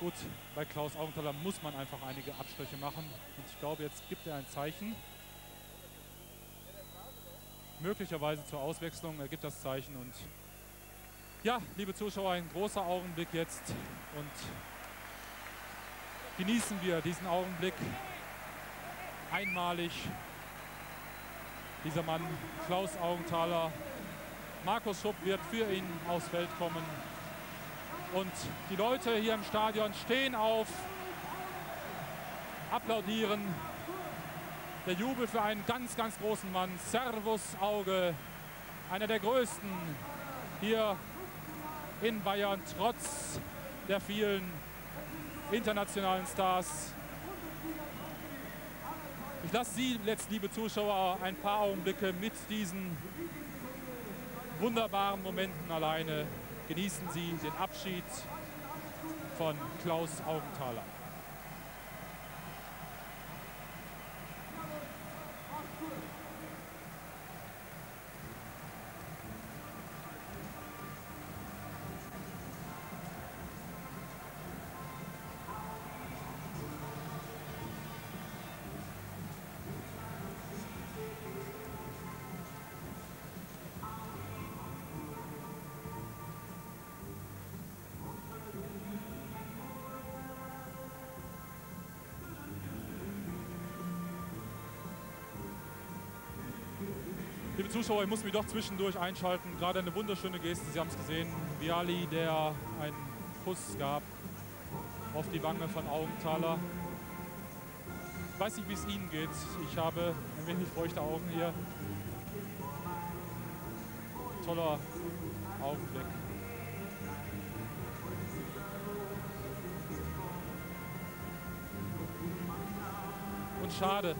Gut, bei Klaus Augenthaler muss man einfach einige Abstriche machen. Und ich glaube, jetzt gibt er ein Zeichen. Möglicherweise zur Auswechslung. Er gibt das Zeichen. Und ja, liebe Zuschauer, ein großer Augenblick jetzt. Und genießen wir diesen Augenblick einmalig. Dieser Mann, Klaus Augenthaler. Markus Schupp wird für ihn aufs Feld kommen. Und die Leute hier im Stadion stehen auf, applaudieren. Der Jubel für einen ganz, ganz großen Mann. Servus Auge, einer der größten hier in Bayern, trotz der vielen internationalen Stars. Ich lasse Sie jetzt, liebe Zuschauer, ein paar Augenblicke mit diesen wunderbaren Momenten alleine genießen Sie den Abschied von Klaus Augenthaler. Liebe Zuschauer, ich muss mich doch zwischendurch einschalten. Gerade eine wunderschöne Geste, Sie haben es gesehen. Viali, der einen Kuss gab auf die Wange von Augenthaler. Ich weiß nicht, wie es Ihnen geht. Ich habe ein wenig feuchte Augen hier. Toller Augenblick. Und schade,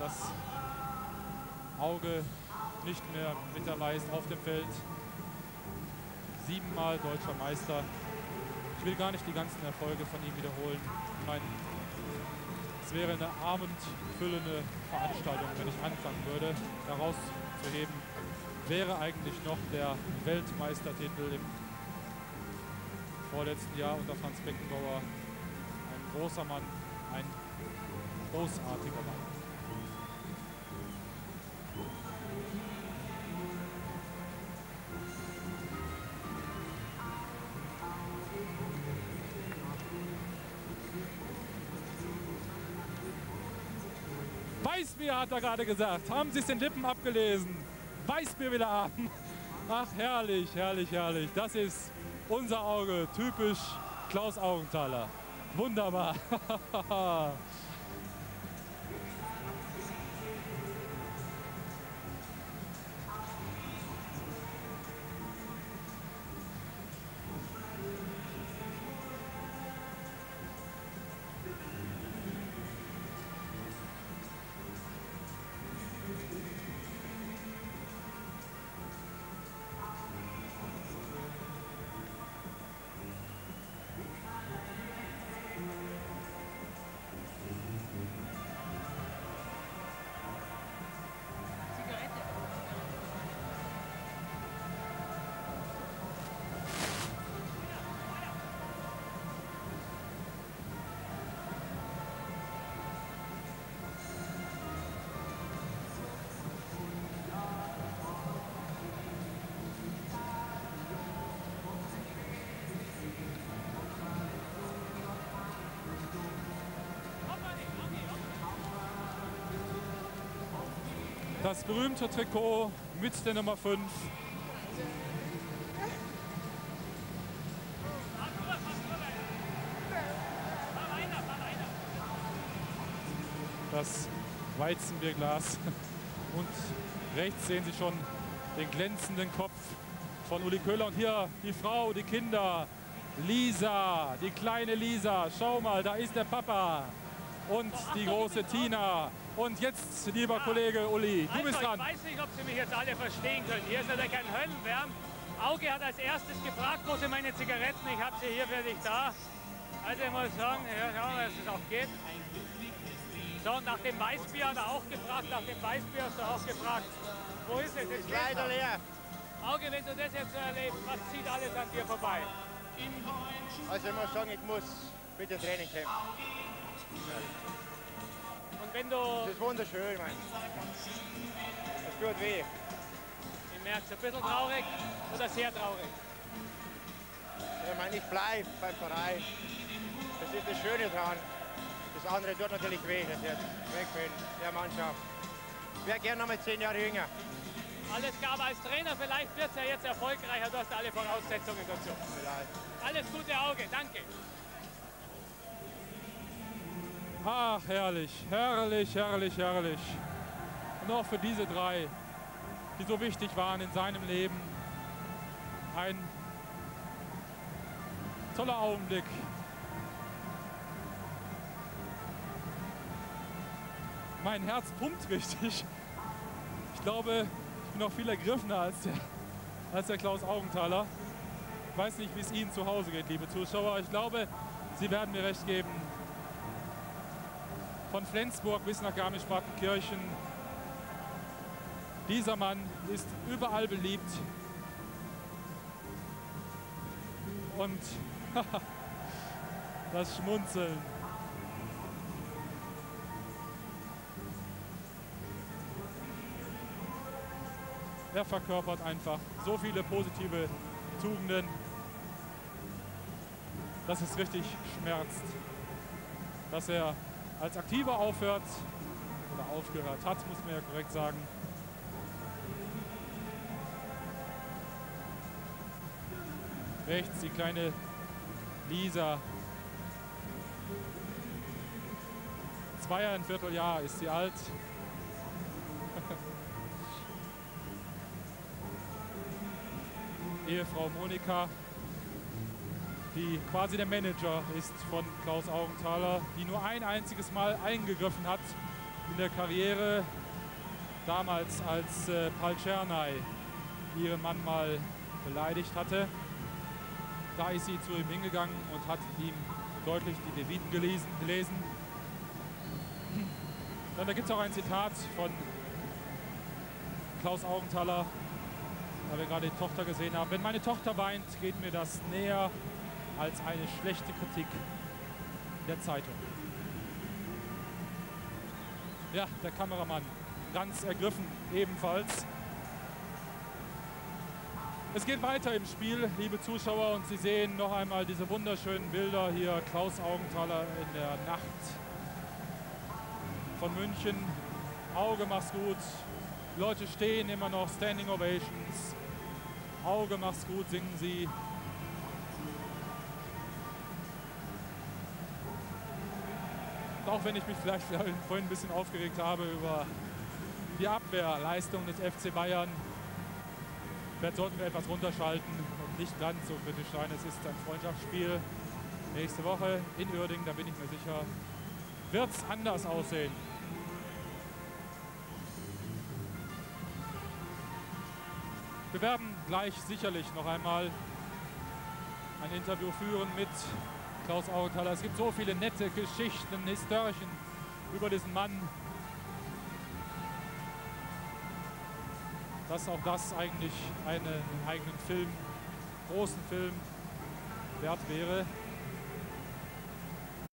dass Auge nicht mehr mit dabei ist auf dem Feld. Siebenmal deutscher Meister. Ich will gar nicht die ganzen Erfolge von ihm wiederholen. Ich meine, es wäre eine abendfüllende Veranstaltung, wenn ich anfangen würde, herauszuheben, wäre eigentlich noch der Weltmeistertitel im vorletzten Jahr unter Franz Beckenbauer. Ein großer Mann, ein großartiger Mann. Weißbier hat er gerade gesagt. Haben Sie es den Lippen abgelesen? Weißbier wieder haben. Ach, herrlich, herrlich, herrlich. Das ist unser Auge. Typisch Klaus Augenthaler. Wunderbar. Das berühmte Trikot mit der Nummer 5. Das Weizenbierglas. Und rechts sehen Sie schon den glänzenden Kopf von Uli Köhler. Und hier die Frau, die Kinder. Lisa, die kleine Lisa. Schau mal, da ist der Papa. Und die große Tina. Und jetzt, lieber Kollege Uli, du bist dran. Ich weiß nicht, ob Sie mich jetzt alle verstehen können. Hier ist natürlich ein Höllenwärm. Auge hat als erstes gefragt, wo sind meine Zigaretten? Ich habe sie hier für dich da. Also ich muss sagen, ja, schauen wir, dass es auch geht. So, und nach dem Weißbier hat er auch gefragt. Nach dem Weißbier hast du auch gefragt. Wo ist es? Jetzt Leider leer. Auge, wenn du das jetzt so erlebst, was zieht alles an dir vorbei? Also ich muss sagen, ich muss mit dem Training kämpfen. Wenn du, Das ist wunderschön, mein. Das tut weh. ich merke es, ein bisschen traurig oder sehr traurig. Ich meine, ich bleibe beim Verein. Das ist das Schöne dran. Das andere tut natürlich weh, dass ich jetzt weg bin, der Mannschaft. Ich wäre gerne noch mal zehn Jahre jünger. Alles klar, aber als Trainer vielleicht wird es ja jetzt erfolgreicher. Du hast alle Voraussetzungen dazu. Vielleicht. Alles gute Auge, danke. Ach, herrlich, herrlich, herrlich, herrlich. Und auch für diese drei, die so wichtig waren in seinem Leben, ein toller Augenblick. Mein Herz pumpt richtig. Ich glaube, ich bin noch viel ergriffener als der, als der Klaus Augenthaler. Ich weiß nicht, wie es Ihnen zu Hause geht, liebe Zuschauer. Ich glaube, Sie werden mir recht geben von Flensburg bis nach Garmisch-Partenkirchen. Dieser Mann ist überall beliebt. Und das Schmunzeln. Er verkörpert einfach so viele positive Tugenden, dass es richtig schmerzt, dass er als Aktiver aufhört oder aufgehört hat, muss man ja korrekt sagen. Rechts die kleine Lisa. Zweieinviertel Jahr ist sie alt. Ehefrau Monika, die quasi der Manager ist von Klaus Augenthaler, die nur ein einziges Mal eingegriffen hat in der Karriere, damals als äh, Paul Czernay ihren Mann mal beleidigt hatte. Da ist sie zu ihm hingegangen und hat ihm deutlich die Leviten gelesen. gelesen. Dann da gibt es auch ein Zitat von Klaus Augenthaler, da wir gerade die Tochter gesehen haben. Wenn meine Tochter weint, geht mir das näher als eine schlechte Kritik der Zeitung. Ja, der Kameramann, ganz ergriffen ebenfalls. Es geht weiter im Spiel, liebe Zuschauer, und Sie sehen noch einmal diese wunderschönen Bilder hier. Klaus Augenthaler in der Nacht von München. Auge, mach's gut. Leute stehen immer noch, Standing Ovations. Auge, mach's gut, singen sie. Auch wenn ich mich vielleicht vorhin ein bisschen aufgeregt habe über die Abwehrleistung des FC Bayern, vielleicht sollten wir etwas runterschalten und nicht ganz so kritisch sein. Es ist ein Freundschaftsspiel. Nächste Woche in Uerding, da bin ich mir sicher, wird es anders aussehen. Wir werden gleich sicherlich noch einmal ein Interview führen mit Klaus Augenthaler. Es gibt so viele nette Geschichten, Historien über diesen Mann, dass auch das eigentlich einen eigenen Film, großen Film wert wäre.